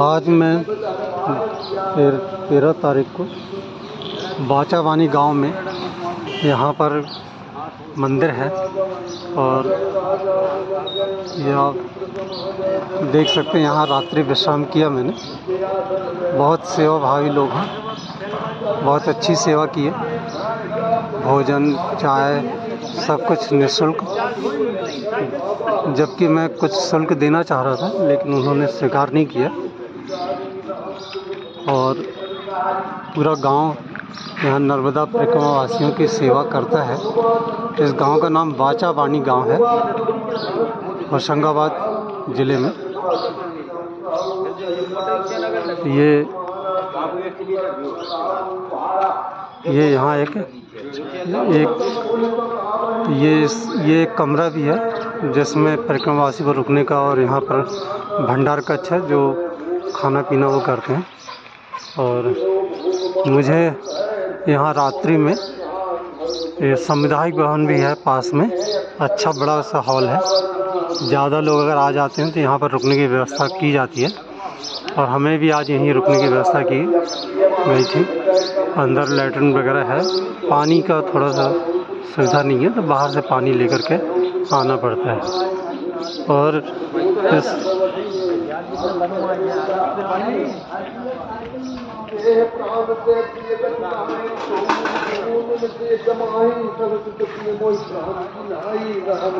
आज मैं तेरह तारीख को बाचावानी गाँव में यहाँ पर मंदिर है और ये आप देख सकते हैं, यहाँ रात्रि विश्राम किया मैंने। बहुत सेवा भावी लोग हैं, बहुत अच्छी सेवा की है। भोजन, चाय, सब कुछ निःशुल्क। जबकि मैं कुछ शुल्क देना चाह रहा था, लेकिन उन्होंने स्वीकार नहीं किया। और पूरा गाँव यहाँ नर्मदा परिक्रमा वासियों की सेवा करता है। इस गाँव का नाम बाचा वाणी गाँव है, होशंगाबाद ज़िले में। ये ये यहाँ एक एक ये ये एक कमरा भी है, जिसमें परिक्रमावासी को रुकने का और यहाँ पर भंडार कक्ष है जो खाना पीना वो करते हैं। और मुझे यहाँ रात्रि में ये सामुदायिक भवन भी है पास में अच्छा बड़ा सा हॉल है। ज़्यादा लोग अगर आ जाते हैं तो यहाँ पर रुकने की व्यवस्था की जाती है। और हमें भी आज यहीं रुकने की व्यवस्था की गई थी। अंदर लेटरिन वगैरह है। पानी का थोड़ा सा सुविधा नहीं है तो बाहर से पानी लेकर के आना पड़ता है। और इस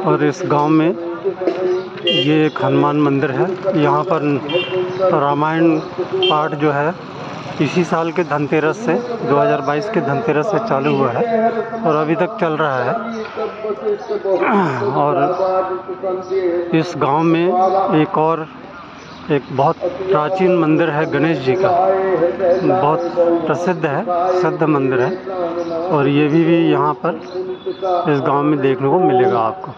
और इस गाँव में ये एक हनुमान मंदिर है। यहाँ पर रामायण पाठ जो है इसी साल के धनतेरस से 2022 के धनतेरस से चालू हुआ है और अभी तक चल रहा है। और इस गाँव में एक और एक बहुत प्राचीन मंदिर है गणेश जी का। बहुत प्रसिद्ध है सिद्ध मंदिर है। और ये भी, भी यहाँ पर इस गाँव में देखने को मिलेगा आपको।